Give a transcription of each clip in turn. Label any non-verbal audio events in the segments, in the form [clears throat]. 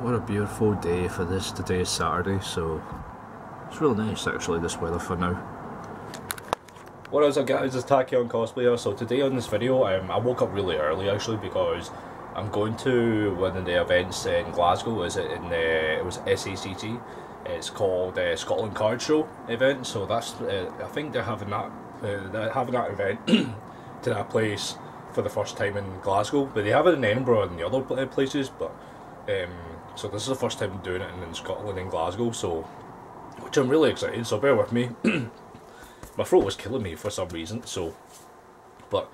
What a beautiful day for this. Today is Saturday, so it's really nice actually this weather for now. What is up guys, it's Tachyon Cosplayer. So today on this video, um, I woke up really early actually because I'm going to one of the events in Glasgow. Is it in the, it was SECC. It's called uh, Scotland Card Show event. So that's uh, I think they're having that uh, they're having that event [clears throat] to that place for the first time in Glasgow. But they have it in Edinburgh and the other uh, places. But um, so this is the first time doing it in, Scotland in Glasgow. So which I'm really excited. So bear with me. [clears throat] my throat was killing me for some reason. So, but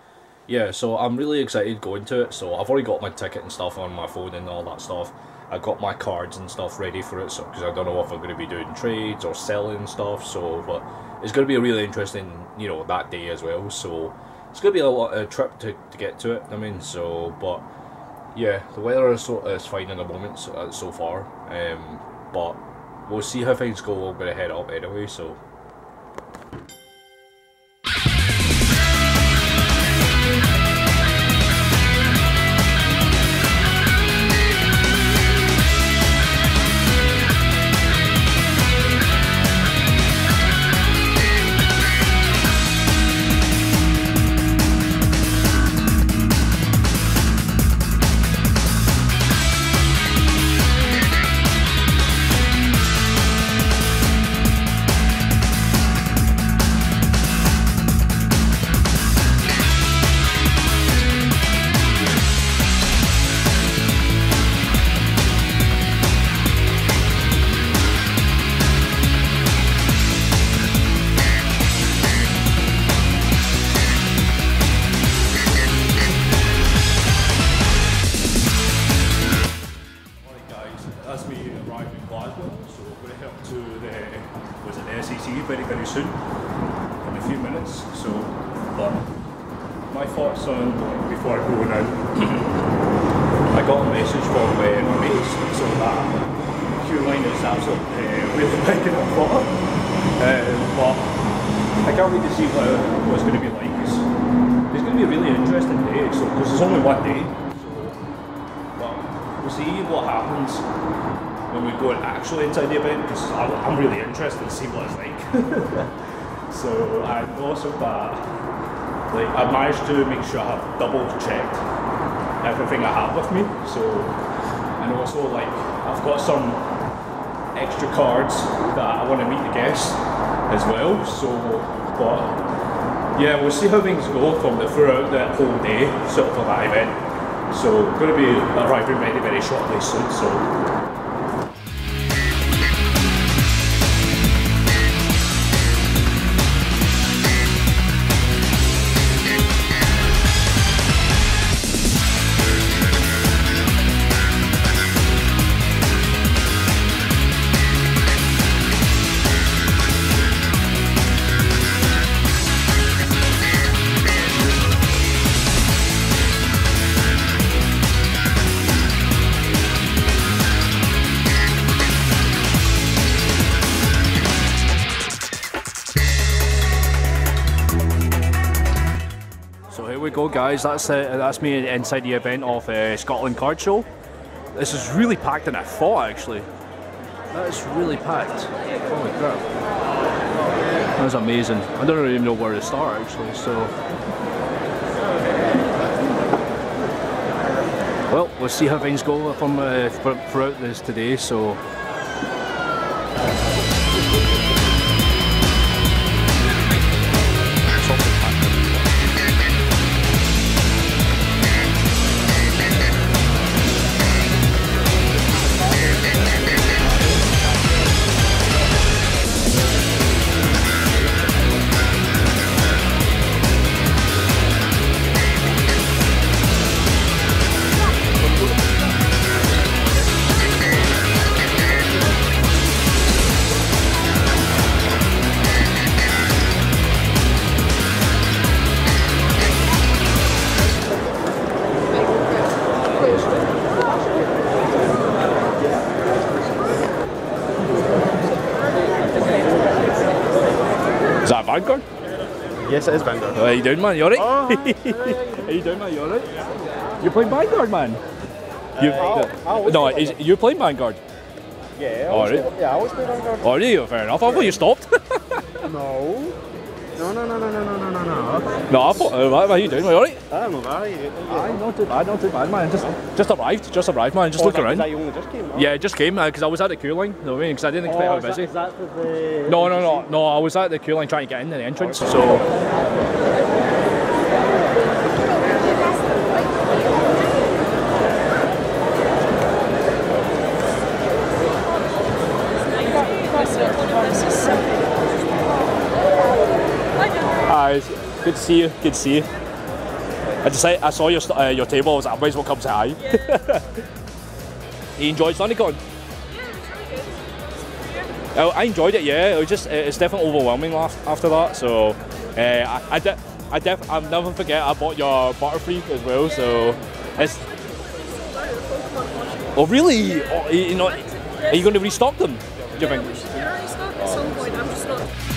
yeah, so I'm really excited going to it. So I've already got my ticket and stuff on my phone and all that stuff. I got my cards and stuff ready for it. So because I don't know if I'm going to be doing trades or selling stuff. So, but it's going to be a really interesting, you know, that day as well. So it's going to be a lot a trip to to get to it. I mean, so but yeah, the weather is so is fine in the moment so, uh, so far. Um, but we'll see how things go. We're going to head up anyway. So. I uh, but I can't wait to see what, what it's going to be like, it's, it's going to be a really interesting day, so, because it's only one day, well, we'll see what happens when we go actually inside the event because I'm really interested to see what it's like. [laughs] so I also that like I managed to make sure I have double checked everything I have with me. So and also like I've got some extra cards that I want to meet the guests as well. So but yeah, we'll see how things go from the throughout that whole day sort of for that event. So going to be arriving very very shortly soon. So go, guys. That's uh, that's me inside the event of uh, Scotland Card Show. This is really packed than I thought, actually. That is really packed. Holy crap! That's amazing. I don't even know where to start, actually. So, well, we'll see how things go from uh, thr- throughout this today. So. Is that Vanguard? Yes, it is Vanguard. How you doing, man? You alright? Oh, [laughs] How you doing, man? You alright? You're playing Vanguard, man? You, Uh, I always no, is, you're playing Vanguard. Yeah. I always really? play- Yeah, I always play Vanguard. Oh, really? Fair enough. I thought you stopped. [laughs] No. No, no, no, no, no, no, no, no, no. no, I thought. Uh, what are you doing? Are you alright? I don't know about you. Not too bad, not too bad, man. Just, just arrived, just arrived, man. Just Oh, look that- around. That you only just came. Yeah, just came because I was at the queue line. You know what I mean? Because I didn't expect Oh, how is that, busy. is that for the? No, no, no, no. I was at the queue line trying to get in the entrance. So good to see you. Good to see you. I just I saw your uh, your table. I was like, I might as well come say hi. [laughs] you enjoyed SunnyCon? Oh, I enjoyed it. Yeah, it was just it's definitely overwhelming after that. So uh, I I, de- I def- I'll never forget. I bought your Butterfree as well. So it's oh really? Oh, you know, are you going to restock them? Do you think? Yeah, not at some point. I'm just not.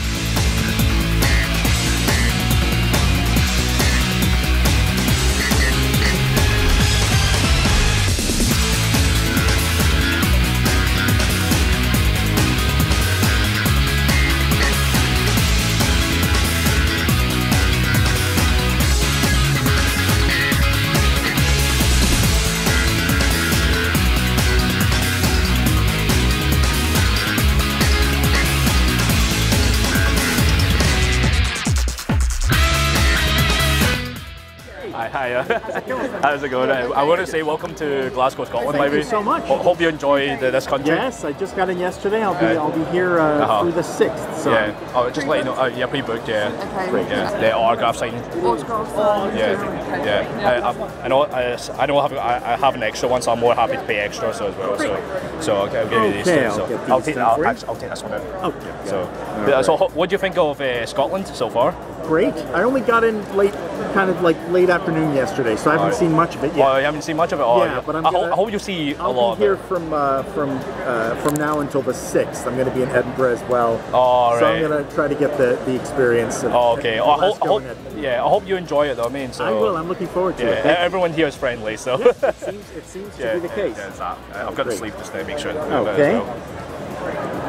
Hi, hi. uh, How's it going? Uh, I want to say welcome to Glasgow, Scotland, Thank maybe. you so much. Ho- hope you enjoy the, this country. Yes, I just got in yesterday. I'll be Uh, I'll be here uh, uh-huh. through the sixth. So Yeah. Oh, just let you know. Oh, yeah, pre-booked. Yeah. Okay. Yeah. The autograph signing. Autograph sign. Yeah. Yeah. I, I, I know. I, I know. I have, I, I have an extra one, so I'm more happy to pay extra. So as well. So, so I'll, I'll give you these. Okay, two, I'll get these I'll take. then I'll, for you. actually, I'll take this one out. okay. So, yeah, right. so what do you think of uh, Scotland so far? Great. I only got in late, kind of like late afternoon yesterday, so I haven't Alright. seen much of it yet. Well, I haven't seen much of it. Oh, Yeah, but I'm I, hope, gonna- I hope you see a I'll lot be here it. from uh, from uh, from now until the sixth. I'm going to be in Edinburgh as well. Oh, So right. I'm going to try to get the, the experience. Of, Oh, okay. Oh, I, hope, I hope, yeah, I hope you enjoy it though. I mean, so I will. I'm looking forward to yeah, it. Thank everyone here is friendly, so Yes, it seems, it seems to [laughs] yeah, be the case. yeah. Uh, I've got Great. sleeve just to make sure. Okay. As well.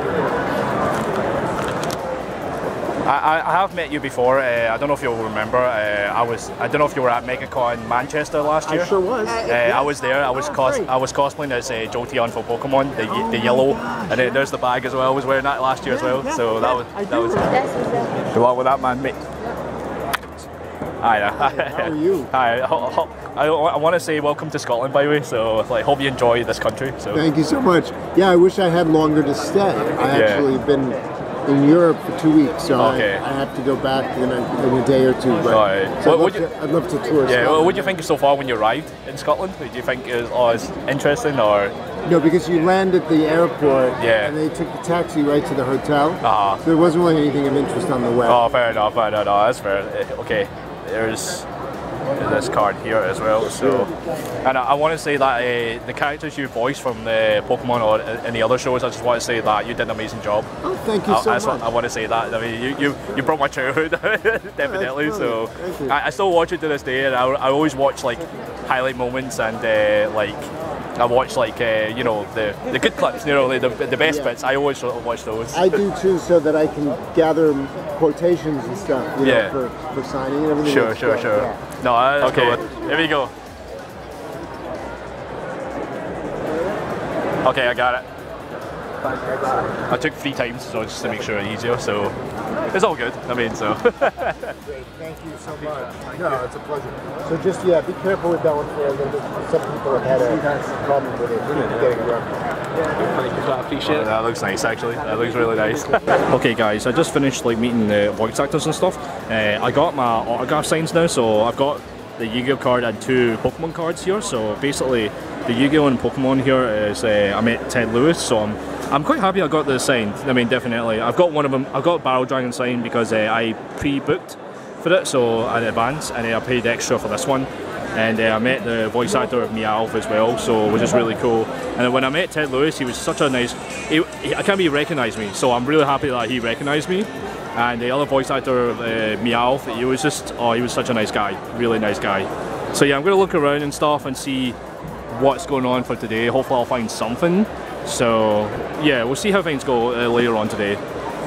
I, I have met you before. Uh, I don't know if you'll remember. Uh, I was. I don't know if you were at MegaCon Manchester last year. I sure was. Uh, I was there. I was Oh, cos- great. I was cosplaying as uh, Jolteon for Pokemon, the, ye- the yellow, gosh, and then there's the bag as well. I was wearing that last year as well. yeah, so that was I that was. remember. Good luck with that, man, mate. Hi, how are [laughs] you? Hi, I, I want to say welcome to Scotland, by the way. So, like, hope you enjoy this country. So, Thank you so much. Yeah, I wish I had longer to stay. I Yeah. actually been in Europe for two weeks, so Okay. I, I have to go back in a, in a day or two. But Alright. so What I'd, love would you- to, I'd love to tour. yeah. Scotland. What do you think so far when you arrived in Scotland? Do you think it was, oh, it's interesting or? No, because you land at the airport, Yeah. and they took the taxi right to the hotel. Uh-huh. So there wasn't really anything of interest on the way. Oh, fair enough. Fair enough. No, that's fair. Uh, Okay, there's this card here as well. So, and I, I want to say that uh, the characters you voiced from the Pokemon or in the other shows, I just want to say that you did an amazing job. Oh, thank you I, so I, much. I want to say that. I mean, you, you, you brought my childhood, [laughs] definitely. so. Thank you. I, I still watch it to this day, and I, I always watch like highlight moments and uh, like I watch like uh, you know the the good clips, you know the the, best Yeah. bits. I always sort of watch those. I do too, so that I can gather quotations and stuff, you know, Yeah. for, for signing and everything. Sure, sure, good, sure. yeah. No, I, okay. Here we go. Okay, I got it. I took three times, so just to make sure it's easier. So it's all good. I mean, so [laughs] Great, thank you so much. No, it's a pleasure. So just, yeah, be careful with that one for a little bit. Some people have had a problem with it, getting around. Oh, that looks nice, actually. That looks really nice. okay, guys, I just finished like meeting the voice actors and stuff. Uh, I got my autograph signs now, so I've got the Yu-Gi-Oh card and two Pokemon cards here. So basically, the Yu-Gi-Oh and Pokemon here is uh, I met Ted Lewis, so I'm I'm quite happy I got this signed. I mean, definitely. I've got one of them. I've got Barrel Dragon signed because uh, I pre-booked for it, so in advance, and uh, I paid extra for this one. And uh, I met the voice actor of Meowth as well, so it was just really cool. And then when I met Ted Lewis, he was such a nice. He, he, I can't believe he recognised me, so I'm really happy that he recognised me. And the other voice actor, of, uh, Meowth, he was just oh, he was such a nice guy, really nice guy. So yeah, I'm gonna look around and stuff and see what's going on for today. Hopefully, I'll find something. So yeah, we'll see how things go uh, later on today.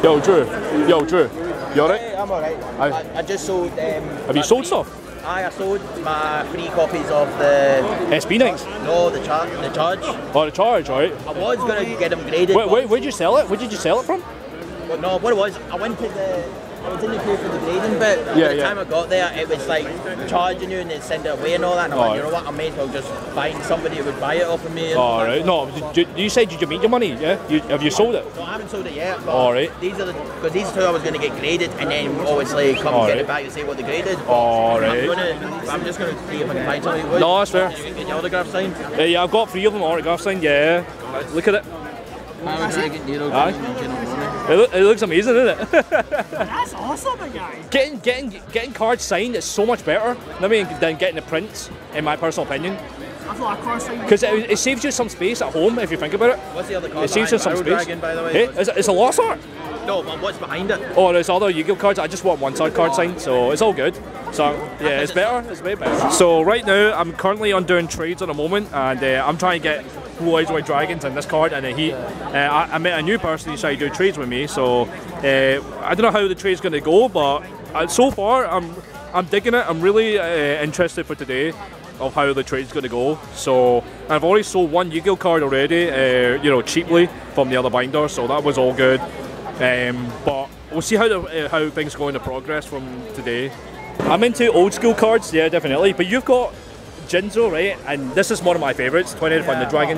Yo, Drew. Yo, Drew. You alright? Hey, I'm alright. I, I just sold. Um, Have you sold three- stuff? Aye, I sold my three copies of the. SB. No, the charge. the charge. Oh, the charge, alright. I was gonna get them graded. Wait, wait, where'd you sell it? Where did you sell it from? but no, what it was, I went to the. I was in the queue for the grading bit. Yeah, By the yeah. time I got there, it was like charging you and then send it away and all that. And I'm Oh, like, you know what? I may as well just find somebody who would buy it off of me. and- Alright. No, did you, you said did you make your money? Yeah. You, have you sold it? So I haven't sold it yet. But All right. These are the because these two I was going to get graded and then obviously come All get right. it back and say what they graded. But All I'm, right. gonna, I'm just going to see if I can find somebody. who would. No, that's fair. You can get your autograph signed. Uh, yeah, I've got three of them autographed signed. Yeah. Look at it. Barrel Dragon, Nero, Aye. General Order. It, loo- it looks amazing, doesn't it? [laughs] That's awesome, guys. getting getting getting cards signed is so much better. I mean, than getting the prints, in my personal opinion, I thought I crossed because it, it saves you some space at home if you think about it. What's the other card? It saves you some space. Dragon, by the way. Hey, it's, it's a lost art. No, but what's behind it? Oh, there's other Yu-Gi-Oh cards. I just want one side card signed, so it's all good. So yeah, it's better. It's way better. So right now, I'm currently on doing trades at the moment, and uh, I'm trying to get Blue Eyes White Dragons in this card and a Heat. Uh, I, I met a new person who decided to do trades with me, so uh, I don't know how the trade's going to go, but uh, so far I'm I'm digging it. I'm really uh, interested for today of how the trade's going to go. So I've already sold one Yu-Gi-Oh card already, uh, you know, cheaply from the other binder, so that was all good. Um, but we'll see how the, uh, how things go in the progress from today. I'm into old school cards, yeah, definitely. But you've got Jinzo, right? And this is one of my favourites, 20th and the Dragon.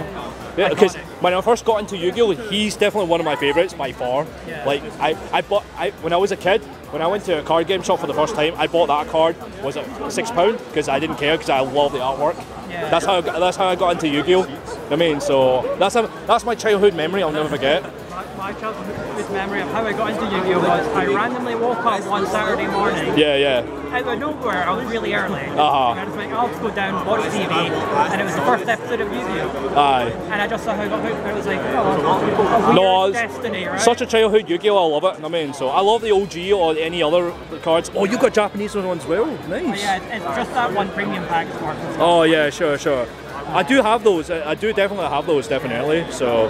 Yeah, because when I first got into Yu-Gi-Oh, he's definitely one of my favourites by far. Like I, I bought, I when I was a kid, when I went to a card game shop for the first time, I bought that card. Was it six pound? Because I didn't care because I love the artwork. Yeah. That's how I got, that's how I got into Yu-Gi-Oh. I mean, so that's a, that's my childhood memory. I'll never forget. My childhood memory of how I got into Yu-Gi-Oh was I randomly woke up one Saturday morning Yeah, yeah. out of nowhere. I was really early. Uh-huh. I just went, I'll just go down, watch TV, and it was the first episode of Yu-Gi-Oh. Aye. And I just saw how I got hooked. and It was like, oh, a No, destiny, right? such a childhood Yu-Gi-Oh! I love it. I mean, so I love the OG or any other cards. Oh, you got Japanese ones as well. Nice. yeah, it's, just that one premium pack is worth it. Oh yeah, sure, sure. I do have those. I I do definitely have those, definitely. So,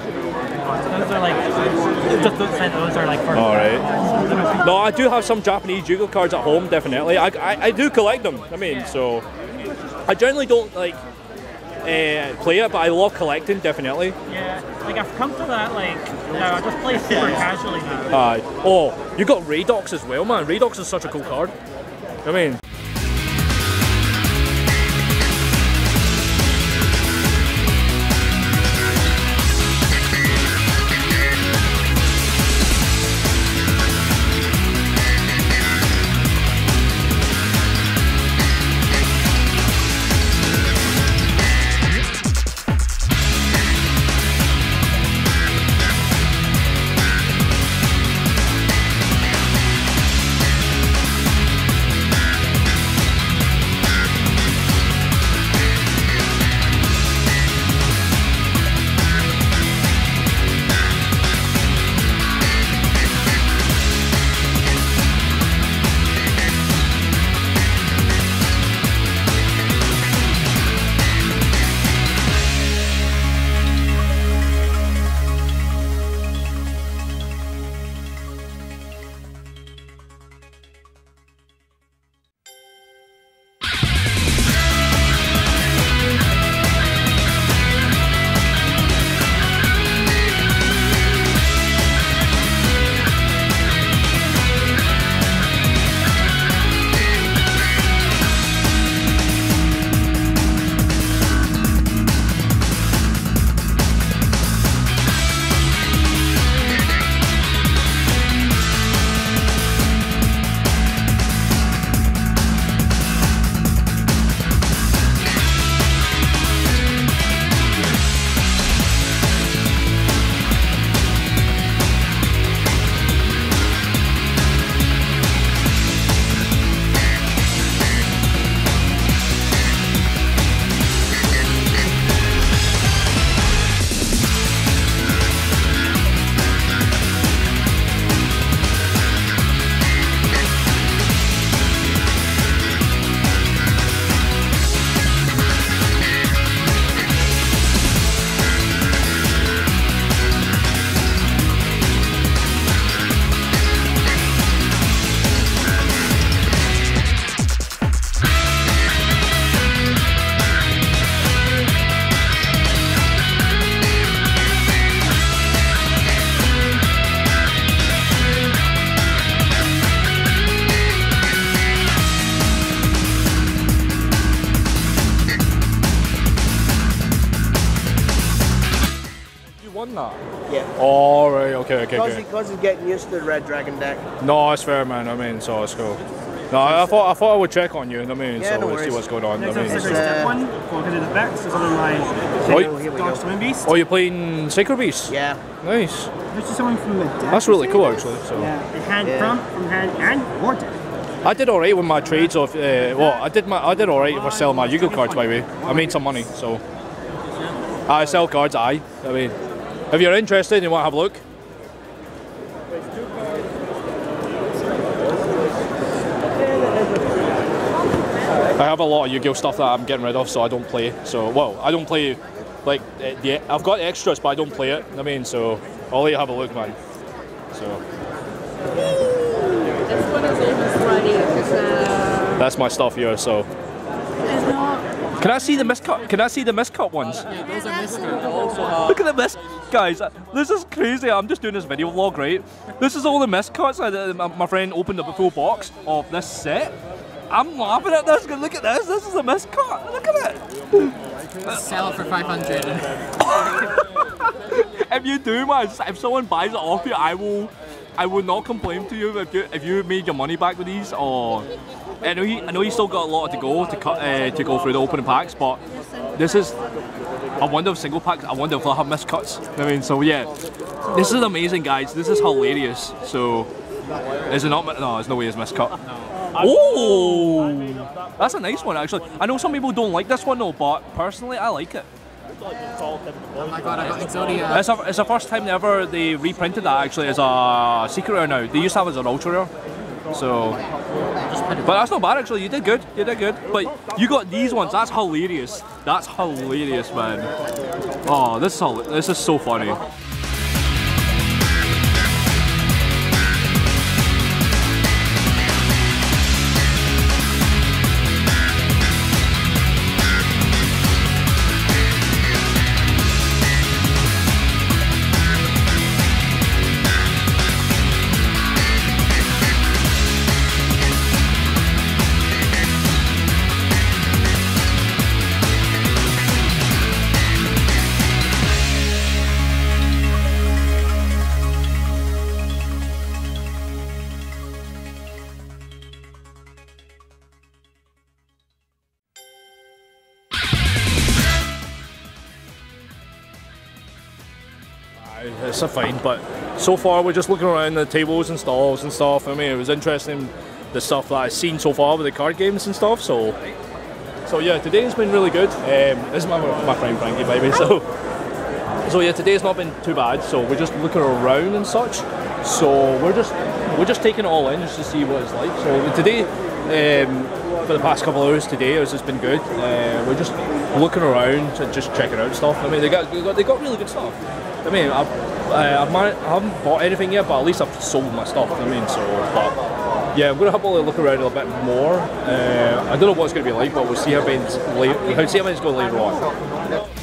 Those are like, just don't say those are like for. all right. No, I do have some Japanese Yu-Gi-Oh cards at home, definitely. I, I, I do collect them. I mean, so I generally don't like uh, play it, but I love collecting, definitely. Yeah, like I've come to that like, know, I just play super [laughs] casually now. Uh, oh, you got Radox as well, man. Radox is such a cool card. I mean, okay, Because he's getting used to the Red Dragon deck. No, it's fair, man. I mean, so it's cool. No, I, I thought I thought I would check on you. I mean, Yeah, so no we'll see what's going on. I Next mean, up, It's, Secret uh, Step 1, Forget of the Vex, is on my Oh, Dark go. Swimming Beast. oh, you're playing Sacred Beast? Yeah. Nice. This is someone from the deck. That's really cool, actually. So Yeah, it hand Yeah. from, from hand, and or deck. I did alright with my trades of. Uh, well, I did my I did alright for selling my Yu-Gi-Oh cards. By the way, I made some money. So I sell cards. I. I mean, if you're interested and you want to have a look. I have a lot of Yu-Gi-Oh stuff that I'm getting rid of, so I don't play. So well, I don't play. Like uh, the I've got extras, but I don't play it. I mean, so I'll let you have a look, man. So This one is almost ready. Uh, that's my stuff here. So. it's not. Can I see the miscut? Can I see the miscut ones? Yeah, those are miscut. Look at the miss, guys. This is crazy. I'm just doing this video vlog, right? This is all the miscuts. My, my friend opened up a full box of this set. I'm laughing at this. Look at this. This is a miscut. Look at it. Sell it for 500. [laughs] If you do, man, if someone buys it off you, I will. I will not complain to you if you if you made your money back with these. Or I know you, I know you still got a lot to go to cut uh, to go through the opening packs, but this is. I wonder if single packs. I wonder if they'll have miscuts. I mean, so yeah, this is amazing, guys. This is hilarious. So, is it not? No, there's no way it's miscut. Oh, that's a nice one actually. I know some people don't like this one though, but personally, I like it. Oh my god, I got Exodia. Uh, it's, a, it's the first time ever they reprinted that actually as a secret rare now. They used to have it as an ultra rare. So, but that's not bad actually. You did good. You did good. But you got these ones. That's hilarious. That's hilarious, man. Oh, this is hil- this is so funny. It's fine, but so far we're just looking around the tables and stalls and stuff. I mean, it was interesting the stuff that I've seen so far with the card games and stuff. So, so yeah, today's been really good. Um, this is my, my friend Frankie, baby. So, so yeah, today's not been too bad. So we're just looking around and such. So we're just we're just taking it all in just to see what it's like. So today, um, for the past couple of hours today, it's just been good. Uh, we're just looking around and just checking out stuff. I mean, they got they got, they got really good stuff. I mean, I've, uh, I haven't bought anything yet, but at least I've sold my stuff. I mean, so but yeah, I'm gonna have a look around a bit more. Uh, I don't know what it's gonna be like, but we'll see how things later. We'll see how later on.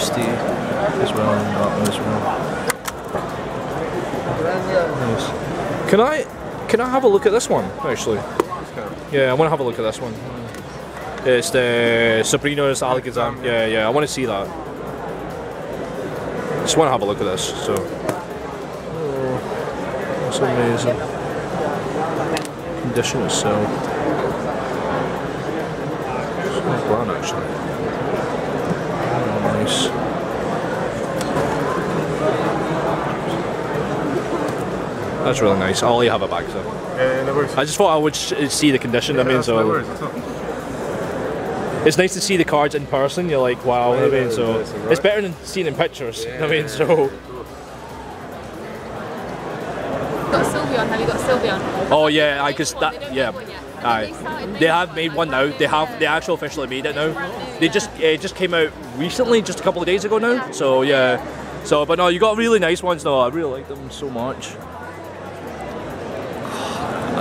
Misty as well, and as well. Can I can I have a look at this one actually? Yeah, I want to have a look at this one. It's the Sabrina's Alakazam. Yeah, yeah, I want to see that. Just want to have a look at this. So. Oh, that's amazing. Condition itself. It's not bad actually. Oh, nice. That's really nice. I'll let you have it back, so. Yeah, no worries. I just thought I would sh- see the condition. I mean, no so worries. It's it's nice to see the cards in person. You're like, wow. I mean, so that's right. it's better than seeing in pictures. I mean, so Got Sylveon. Have you got Sylveon? Oh yeah, I cause that yeah, aye. They have made one now. They have they actually officially made it now. They just it just came out recently, just a couple of days ago now. So yeah, so but no, you got really nice ones though. I really like them so much.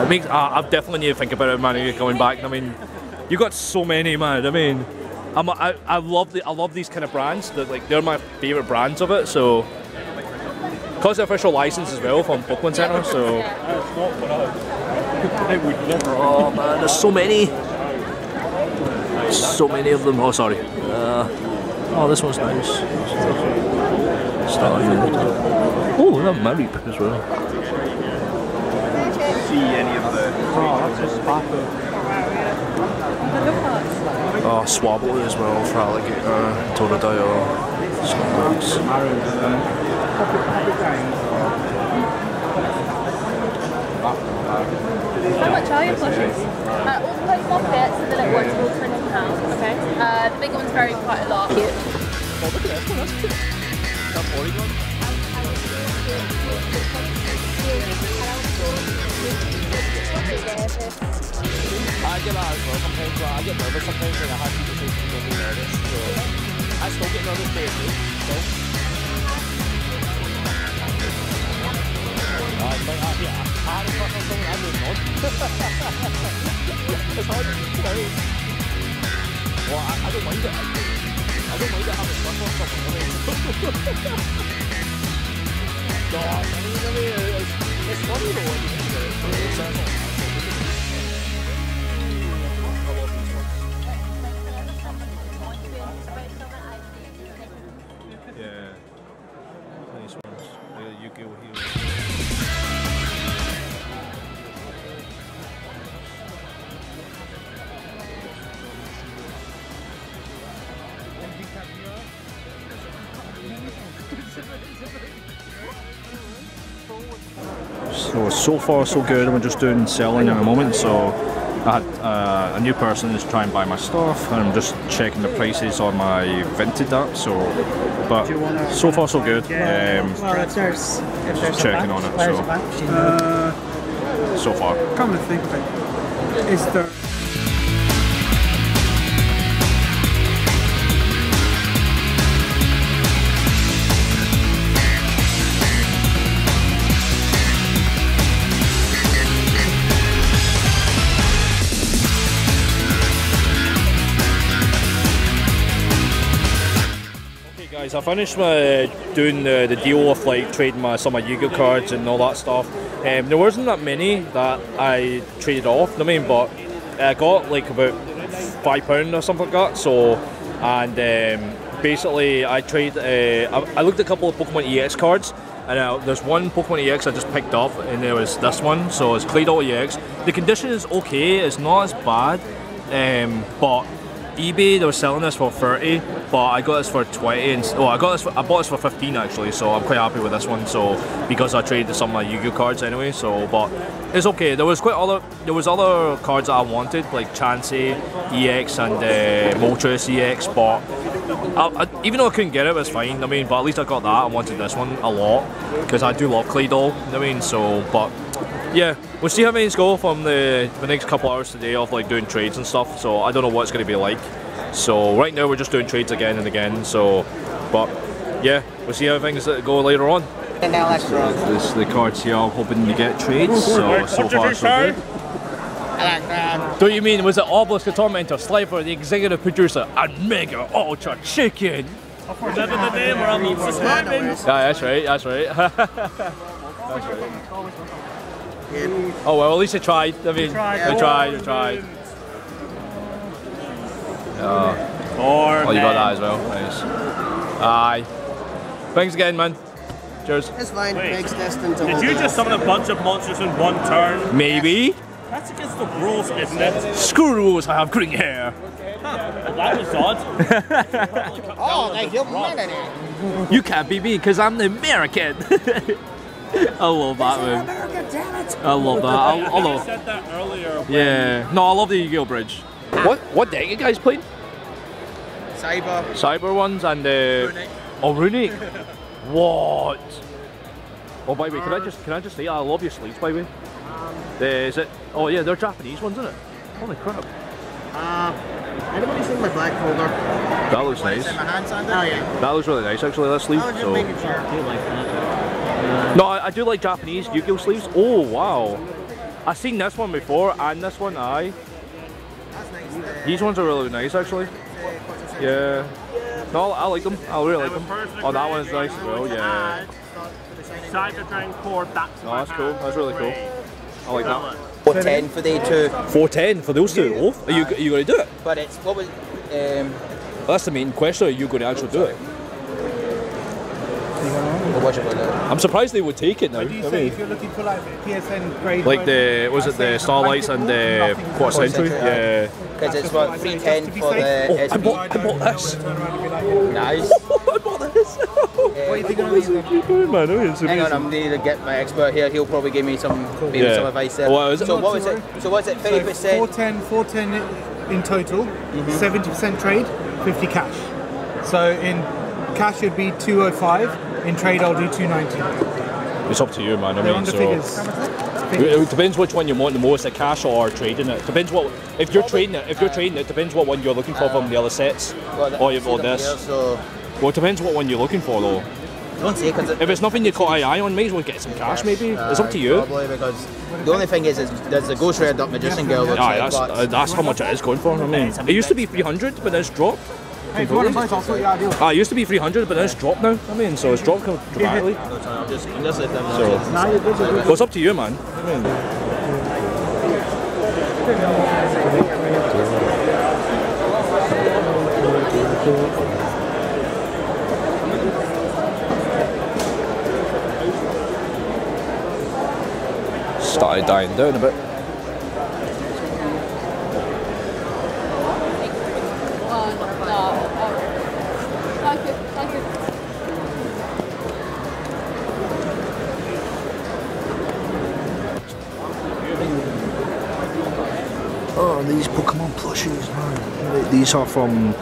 It makes I, I definitely need to think about it, man. Going back, I mean, you got so many, man. I mean, I'm, I I love the I love these kind of brands. That like they're my favorite brands of it. So. Cause the official license as well from Pokemon Center, so Oh man, there's so many. So many of them. Oh, sorry. Uh, oh, this one's nice. Starfield. Oh, that Mareep as well. See any of the. Oh, Swablu as well Feraligatr, Totodile, Snorlax. How much are your plushies? Uh, all the Pokemon pets and the little ones are all twenty pounds. Okay. Uh, the big ones vary quite a lot. Cute. Oh, look at this one, that's cute. That Porygon. I get that as well sometimes, but I get nervous sometimes when I have people say don't be nervous. So I still get nervous day to. Still. Uh, it's like, uh, yeah, I had a crush on someone, I moved on. [laughs] it's hard to tell. Well, I, I don't mind it. I don't mind it having crush on someone. I mean, [laughs] no, I mean, I mean, it's, it's funny though. Yeah. Nice ones. The Yu-Gi-Oh! Heroes. So, so far so good. We're just doing selling at the moment. So I had uh, a new person is trying to buy my stuff and I'm just checking the prices on my vintage app. So, but so far so good. Um, Well, if there's. If there's checking on it, so. a back machine. Uh, so far. come to think of it, is there. Guys, I finished my doing the, the deal of like trading my some of my Yu-Gi-Oh cards and all that stuff. Um, there wasn't that many that I traded off, I mean, but I got like about five pound or something like that. So, and um, basically I trade. Uh, I, I looked at a couple of Pokemon EX cards. And uh, there's one Pokemon EX I just picked up, and there was this one. So it's Claydol EX. The condition is okay. It's not as bad, um, but eBay they were selling this for 30 but I got this for 20 and oh I got this for, I bought this for 15 actually so I'm quite happy with this one so because I traded some of my Yu-Gi-Oh cards anyway so but it's okay there was quite other there was other cards that I wanted like Chansey EX and uh, Moltres EX but I, I, even though I couldn't get it, it was fine. I mean, but at least I got that. I wanted this one a lot because I do love Claydol. I mean, so but yeah, we'll see how things go from the the next couple hours today of like doing trades and stuff. So I don't know what it's going to be like. So right now we're just doing trades again and again. So, but yeah, we'll see how things go later on. And now let's roll. This the cards here. I'm hoping to get trades. So so far so good. I like that. Don't you mean was it Obelisk the Tormentor, Slifer, the executive producer, and Mega Ultra Chicken? Remember the name or I'm [laughs] subscribing. Yeah, that's right, that's right. [laughs] that's right. Oh well, at least they tried. I mean, tried. they tried, they tried. Yeah. Oh, you got that as well. Nice. Aye. Thanks again, man. Cheers. It's fine. Wait. Meg's destined to Did you just summon a bunch of monsters in one turn? Maybe. That's against the rules, isn't it? Screw rules, I have green hair. Well, that was odd. [laughs] Oh, like humanity. You can't be me because I'm the American. [laughs] I love that man. America, damn it. I love that. I, I I love. said that earlier. Yeah. No, I love the Yu-Gi-Oh Abridged. What what deck you guys played? Cyber. Cyber ones and uh, oh Runick. [laughs] what? Oh by the way, can I just can I just say I love your sleeves by the way. Uh, is it? Oh yeah, they're Japanese ones, isn't it? Holy crap. Uh, anybody seen my black folder? That looks nice. My hands Oh yeah. That looks really nice actually, that sleeve. I was just So. making sure. No, I, I do like Japanese Yu-Gi-Oh sleeves. Oh wow. I've seen this one before and this one, aye. These ones are really nice actually. Yeah. No, I like them. I really like them. Oh, that one is nice as well, yeah. Cyberdragon core back to No, that's cool. That's really cool. I like that. 410 for the two. 410 for those two. Oh, are you, are you going to do it? But it's, what was, um, That's the main question. Are you going to actually do it? What was it with? I'm surprised they would take it now. Do you I say mean, if you're looking for like PSA grade? like the was it the Starlights and the Quarter Century? Yeah. Because it's what, 310 for the Oh, I bought, [laughs] [laughs] I bought this. Nice. I bought this. what do you think of What are doing, man? It's Hang on. I'm need to get my expert here. He'll probably give me some maybe Yeah. some advice there. What is it? So what was it? So what's it? So 30%. 410, 410 in total, Mm-hmm. 70% trade, 50 cash. So in cash it'd be 205. In trade I'll do 290. It's up to you, man. I They're mean, so figures. it, it depends which one you want the most, the cash or trading it. Depends what if you're trading it. If you're trading it, depends what one you're looking for from the other sets. Well, or you've got this. here, so Well, it depends what one you're looking for, though. don't say because If it's nothing you caught eye eye on, might as well get some cash. Maybe it's up to you. Probably because the only thing is, is there's the Ghost Red Up Magician Girl. Looks Aye, that's uh, that's how much it is going for. I mean, it used to be 300, but then it's dropped. Hey, if you want a price, I'll sort you out deal. Ah, it used to be 300, but then it's dropped now. I mean, so it's dropped dramatically. I'm just, I'm just letting them know. So, well, it's up to you, man. I mean, started dying down a bit. These Pokemon plushies, man. These are from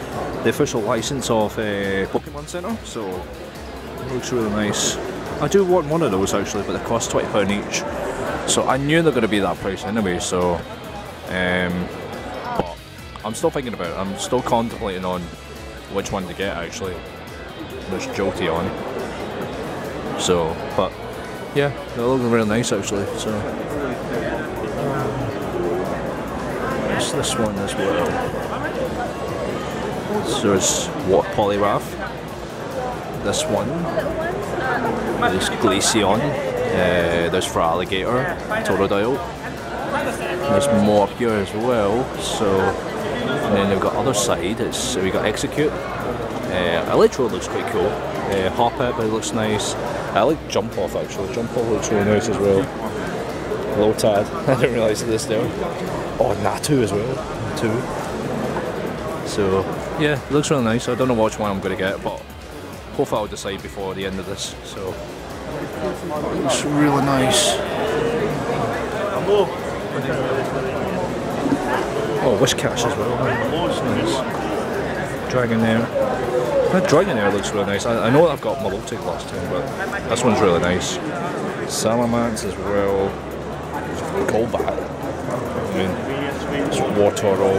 the official license of uh, Pokemon Center, so looks really nice. I do want one of those actually, but they cost twenty pound each. So I knew they're going to be that price anyway. So, um, I'm still thinking about it. I'm still contemplating on which one to get actually. Which Jolteon. So, but yeah, they're looking really nice actually. So. This one as well. So there's what Poliwrath. This one. There's Glaceon. Uh, there's Feraligatr, Totodile. There's more up here as well. So and then they've got other side. It's we got Exeggcute. Uh, Electro looks quite cool. Uh, but it looks nice. I like Jumpluff actually. Jumpluff looks really nice as well. Lotad. [laughs] I didn't realise this there. Oh, Natu as well. Natu. So, yeah, it looks really nice. I don't know which one I'm going to get, but hopefully I'll decide before the end of this. So, it's really nice. Oh, Whiscash as well. It's nice. Dragonair. That Dragonair looks really nice. I, I know I've got Milotic last time, but this one's really nice. Salamence as well. Golbat. I mean, it's Wartortle.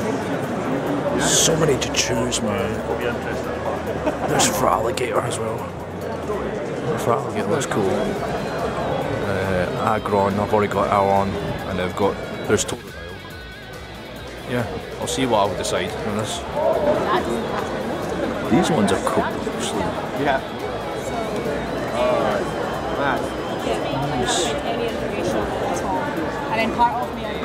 So many to choose, man. There's Feraligatr as well. Feraligatr looks cool. Uh, Aggron, I've already got our Alon, and I've got there's Totodile. Yeah, I'll see what I'll decide on this. These ones are cool, actually. Yeah. Nice. any information at all. And then part of me, I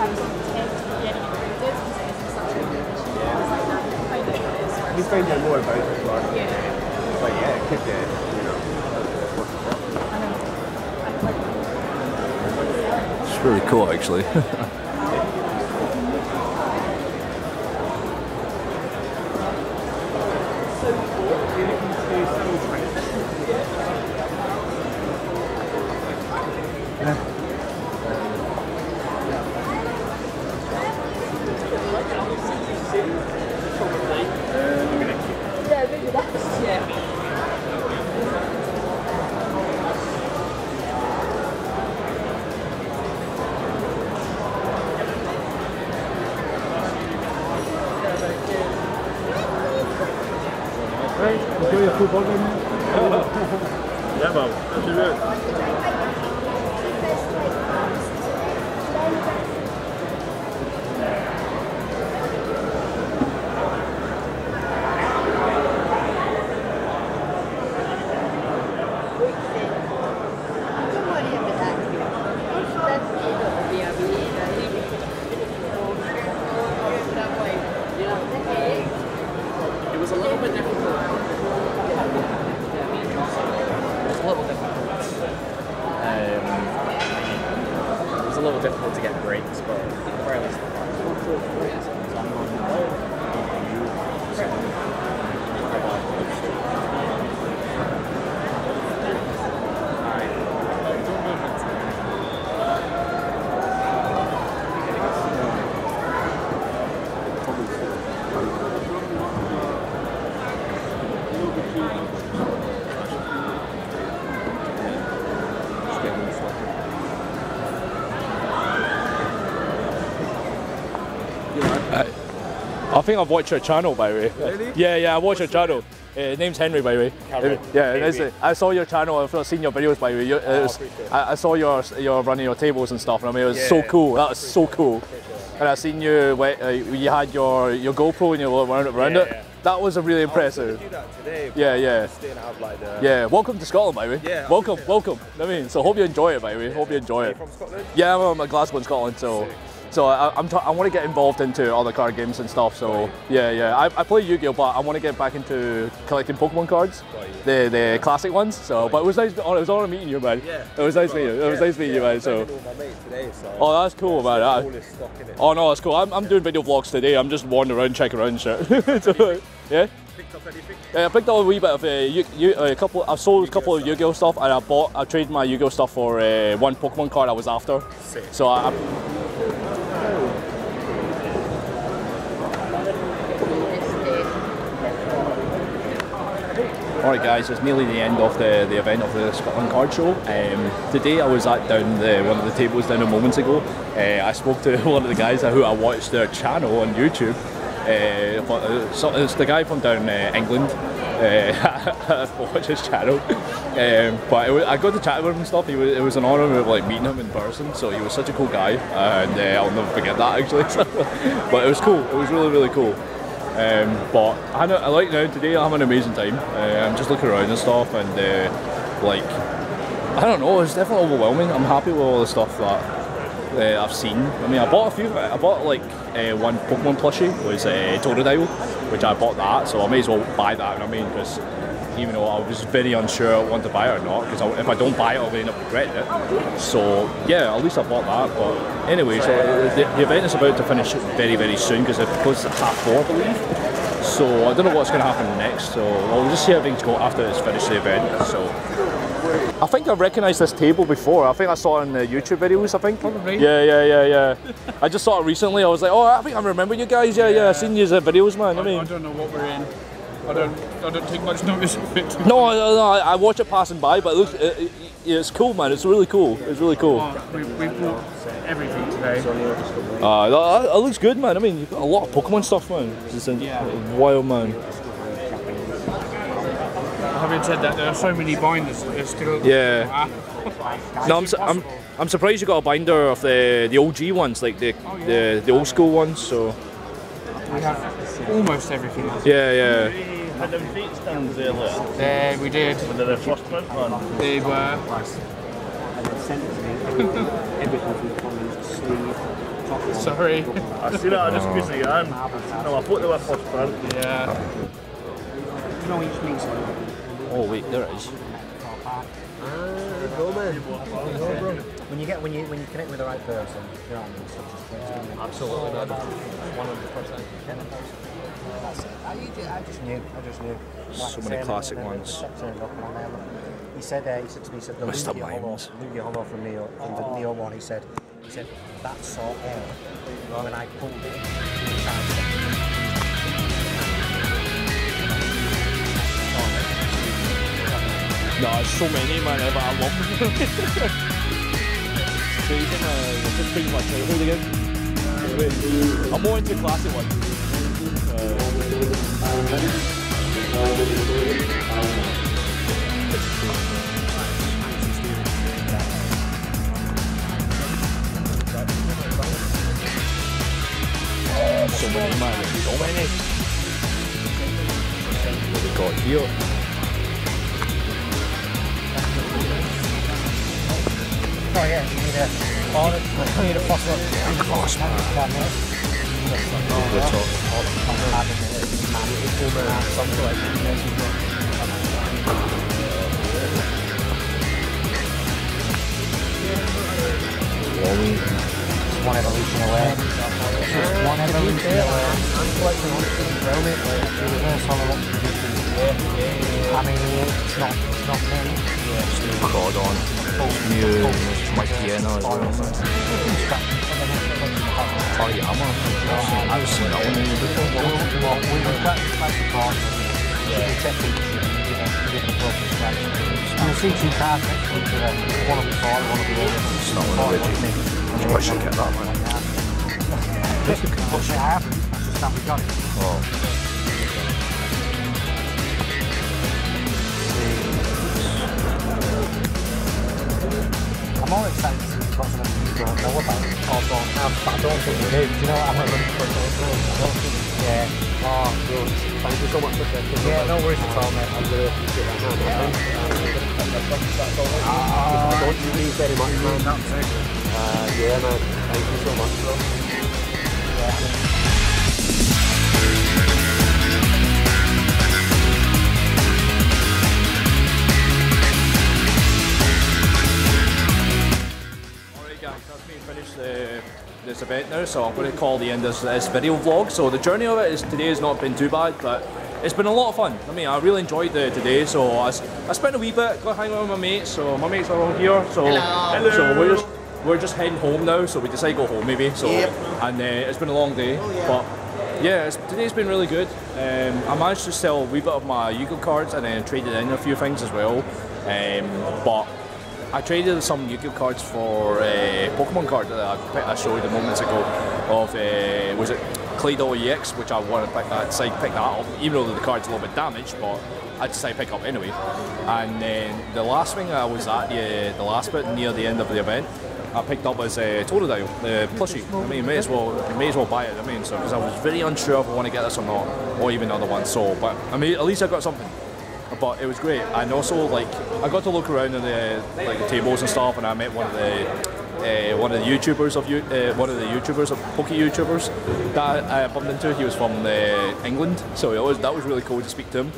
I was intent to getting it printed because it is such a good edition. I was like, nah, find out what it is first. You find out more about it, but, Yeah. but yeah, it could be, you know. It's really cool, actually. [laughs] think I've watched your channel, by the way. Really? Yeah, yeah, I watched your channel. Uh, name's Henry, by the way. Cameron. Uh, yeah, Henry. I saw your channel. I've seen your videos, by the way. You- it was- I, I saw your your running your tables and stuff, and I mean, it was so cool. That was so cool. And I seen you. Uh, you had your your GoPro and you were around, around Yeah, it. yeah. That was a really impressive. today. Yeah, yeah. Like the. Yeah, welcome to Scotland, by the way. Yeah, welcome, welcome. I mean, so hope you enjoy it, by the way. Hope you enjoy it. From Scotland. Yeah, I'm from Glasgow in Scotland, so so I, I'm t- I want to get involved into other card games and stuff. So yeah, yeah, I, I play Yu-Gi-Oh, but I want to get back into collecting Pokemon cards, the the classic ones. So, but it was nice. Oh, it was honor meeting you, man. Yeah. It was nice meeting you. It was nice meeting you, man. So. with my mates today, so. Oh, that's cool, man. I-. Oh no, that's cool. I'm, I'm doing video vlogs today. I'm just wandering around, checking around, and shit. [laughs] So, yeah. Picked up anything? Uh, I picked up a wee bit of uh, Yu- Yu- uh, a couple. I sold a couple of Yu-Gi-Oh stuff, and I bought. I traded my Yu-Gi-Oh stuff for uh, one Pokemon card I was after. Sick. So I. I Alright guys, it's nearly the end of the, the event of the Scotland Card Show. Um, today I was at down the, one of the tables down a moment ago. Uh, I spoke to [laughs] one of the guys who I watched their channel on YouTube. Uh, uh, so it's the guy from down uh, England. Uh, [laughs] watch his channel. Um, but was, I got to chat with him and stuff. Was, it was an honour of like meeting him in person. So he was such a cool guy, and uh, I'll never forget that [laughs] actually. but it was cool. It was really really cool. Um, but I, know, I like now today I'm having an amazing time. Uh, I'm just looking around and stuff, and uh, like I don't know, it's definitely overwhelming. I'm happy with all the stuff that uh, I've seen. I mean, I bought a few. I bought like uh, one Pokemon plushie was uh, Totodile, which I bought that, so I may as well buy that. You know I mean? Because even though I was very unsure I want to buy it or not, because if I don't buy it, I'll end up regretting it. So yeah, at least I bought that. But anyway, so uh, the, the event is about to finish very very soon because it goes at half four, I believe. So I don't know what's going to happen next. So we'll just see how things go after it's finished the event. So. I think I recognised this table before. I think I saw it in the YouTube videos. I think. Probably. Yeah, yeah, yeah, yeah. I just saw it recently. I was like, oh, I think I remember you guys. Yeah, yeah. I've seen you in videos, man. I I, I don't know what we're in. I don't. I don't take much notice of it. no, I- no, I, I watch it passing by, but it looks, it, it, it's cool, man. It's really cool. It's really cool. Oh, we, we bought everything today. Uh, that, that looks good, man. I mean, you've got a lot of Pokemon stuff, man. It's in, Yeah. wild, man. Having said that, there are so many binders that there's still. Yeah. [laughs] No, I'm, I'm. I'm surprised you got a binder of the the OG ones, like the Oh, yeah. the, the old school ones. So We have almost everything. else. yeah, yeah. We had them feet stands earlier. There we did. When they're the first one. They were. Sorry. I seen it, I just squeezed it in. No, I thought they were first print. Yeah. Oh wait, there it is. Ah. When you get when you when you connect with the right person, you know what I mean. Stuff just it? Absolutely, man. 100%. That's it. I, did- I just knew. I just knew. So many classic and ones. the set turned up and I never- He said, uh, he said to me, he said, the Mr. Lugia Holo, Mimes. Lugia Holo from Neo, from the Neo one, he said, he said, that saw air when I pulled it. No, there's so many, man. But I love them just pretty much I'm more into classic ones. So many, man. So many. What we got here? Oh yeah, you need a you need a fossil. Close, One evolution away. Just one evolution away. I'm collecting on the realm it, like reverse holo I mean, it's not, it's not me. Yeah, it's new Cordon, Mew, Mike Piano as well. Toriyama, I've seen that one in the before. We were practically You'll see two cards next to each other. One will be fire, one will be over. It's not one of the I should get that one. I haven't. That's just how we got it. Oh. I'm more excited to see going to be don't know about it. Don't I don't think do. Do you know what I'm put Yeah. Oh, good. Thank you so much for checking. Yeah, no worries at all, mate. I really appreciate that, man. Uh, don't you leave very much, man. Uh, yeah, man. Thank you so much, bro. Yeah. Guys, finished the, this event now, so I'm going to call the end of this, video vlog. So the journey of it is today has not been too bad, but it's been a lot of fun. I mean, I really enjoyed the today, so I spent a wee bit, got hanging out with my mates, so my mates are all here, so, Hello. so we're just we're just heading home now, so we decided to go home maybe. So Yep. and uh, it's been a long day, but yeah, it's, today's been really good. Um, I managed to sell a wee bit of my Yu-Gi-Oh cards and then traded in a few things as well. Um, but I traded some Yu-Gi-Oh cards for a Pokemon card that I, picked- I showed you moments ago of uh, was it Claydol EX, which I wanted to pick that, decided to pick that up, even though the card's a little bit damaged, but I decided to pick up anyway. And then the last thing I was at the, the last bit near the end of the event, I picked up was a uh, Totodile, the plushie. I mean, you may as well, you may as well buy it. I mean, so because I was very unsure if I want to get this or not, or even another one. So, but I mean, at least I got something but it was great. And also, like, I got to look around in the like the tables and stuff, and I met one of the uh, one of the YouTubers of uh, one of the YouTubers, of Poke YouTubers that I bumped into. He was from uh, England, so it was that was really cool to speak to him.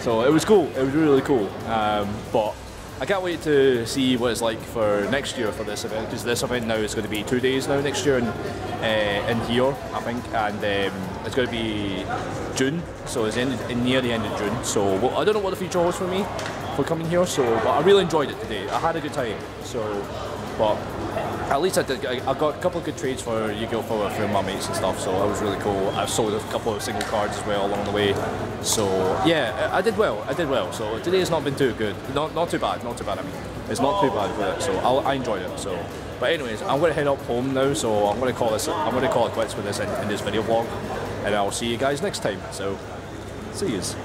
So it was cool. It was really cool. Um, but I can't wait to see what it's like for next year for this event because this event now is going to be two days now next year in uh, in here, I think, and um, it's going to be June, so it's in, in near the end of June. So well, I don't know what the future holds for me for coming here. So, but I really enjoyed it today. I had a good time. So, but at least I did. I, got a couple of good trades for Yu-Gi-Oh for, for my mates and stuff. So that was really cool. I sold a couple of single cards as well along the way. So yeah, I did well. I did well. So today has not been too good. Not not too bad. Not too bad. I mean, it's not too bad for it. So I'll, I enjoyed it. So. But anyways, I'm to head up home now, so I'm to call this. I'm to call it quits with this in, in this video vlog, and I'll see you guys next time. So, see yous.